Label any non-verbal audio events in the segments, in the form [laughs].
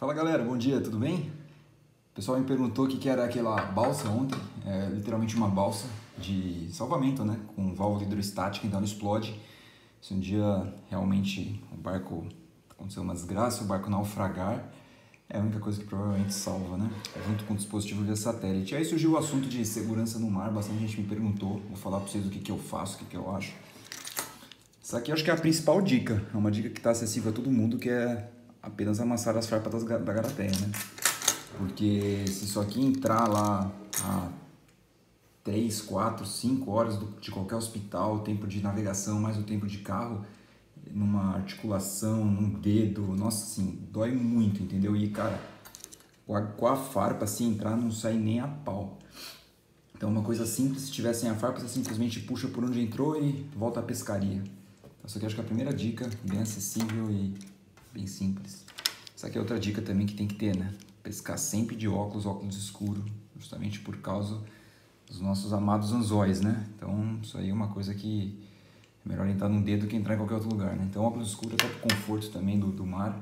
Fala galera, bom dia, tudo bem? O pessoal me perguntou o que era aquela balsa ontem, é literalmente uma balsa de salvamento, né? Com válvula hidrostática, então não explode. Se um dia realmente o barco aconteceu uma desgraça, o barco naufragar, é a única coisa que provavelmente salva, né? Junto com o dispositivo via satélite. Aí surgiu o assunto de segurança no mar, bastante gente me perguntou. Vou falar para vocês o que, que eu faço, o que, que eu acho. Isso aqui eu acho que é a principal dica, é uma dica que está acessível a todo mundo, que é apenas amassar as farpas da garateia, né? Porque se isso aqui entrar lá a 3, 4, 5 horas de qualquer hospital, o tempo de navegação mais o tempo de carro, numa articulação, num dedo, nossa, assim, dói muito, entendeu? E, cara, com a, farpa, se entrar, não sai nem a pau. Então, uma coisa simples, se tiver sem a farpa, você simplesmente puxa por onde entrou e volta à pescaria. Então, aqui acho que é a primeira dica, bem acessível e bem simples. Essa aqui é outra dica também que tem que ter, né? Pescar sempre de óculos, óculos escuro, justamente por causa dos nossos amados anzóis, né? Então, isso aí é uma coisa que é melhor entrar num dedo que entrar em qualquer outro lugar, né? Então, óculos escuros até para conforto também do, do mar.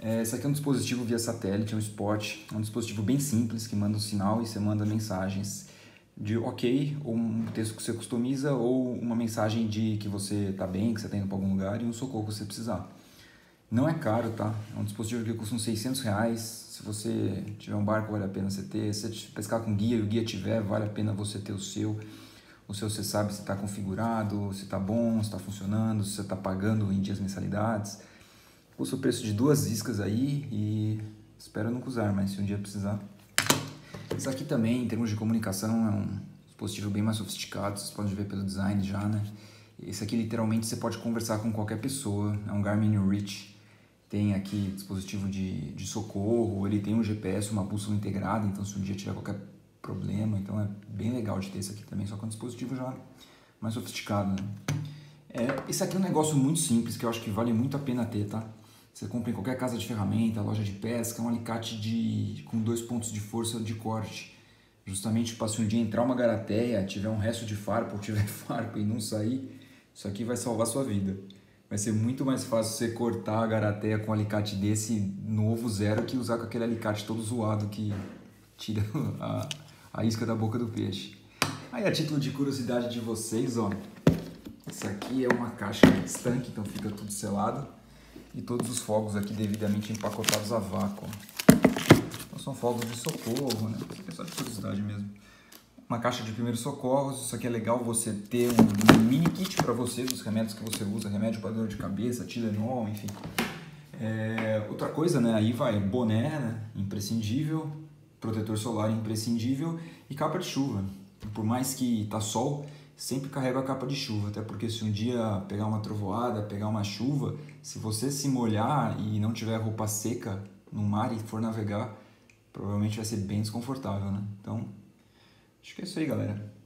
É, esse aqui é um dispositivo via satélite, é um spot, é um dispositivo bem simples que manda um sinal e você manda mensagens de ok, ou um texto que você customiza, ou uma mensagem de que você está bem, que você está indo para algum lugar e um socorro que você precisar. Não é caro, tá? É um dispositivo que custa uns 600 reais. Se você tiver um barco, vale a pena você ter. Se você pescar com guia e o guia tiver, vale a pena você ter o seu. O seu você sabe se está configurado, se está bom, se está funcionando, se você está pagando em dias mensalidades. Custa o preço de duas iscas aí e espero nunca usar, mas se um dia precisar. Isso aqui também, em termos de comunicação, é um dispositivo bem mais sofisticado, vocês podem ver pelo design já, né? Esse aqui literalmente você pode conversar com qualquer pessoa, é um Garmin Reach tem aqui dispositivo de, de socorro, ele tem um GPS, uma bússola integrada, então se um dia tiver qualquer problema, então é bem legal de ter esse aqui também, só que é um dispositivo já mais sofisticado, né? É, esse aqui é um negócio muito simples que eu acho que vale muito a pena ter, tá? Você compra em qualquer casa de ferramenta, loja de pesca, é um alicate de, com dois pontos de força de corte. Justamente para se um dia entrar uma garateia, tiver um resto de farpa ou tiver [laughs] farpa e não sair, isso aqui vai salvar sua vida vai ser muito mais fácil você cortar a garateia com um alicate desse novo zero que usar com aquele alicate todo zoado que tira [laughs] a, a isca da boca do peixe. Aí a título de curiosidade de vocês, ó, esse aqui é uma caixa estanque, então fica tudo selado e todos os fogos aqui devidamente empacotados a vácuo. Então são fogos de socorro, né? Isso é só de curiosidade mesmo uma caixa de primeiros socorros. Isso aqui é legal você ter um mini kit para você dos remédios que você usa, remédio para dor de cabeça, Tilenol, enfim. É, outra coisa, né? Aí vai boné, né? imprescindível, protetor solar imprescindível e capa de chuva. Por mais que tá sol, sempre carrega a capa de chuva, até porque se um dia pegar uma trovoada, pegar uma chuva, se você se molhar e não tiver roupa seca no mar e for navegar, provavelmente vai ser bem desconfortável, né? Então, Acho que é isso aí, galera.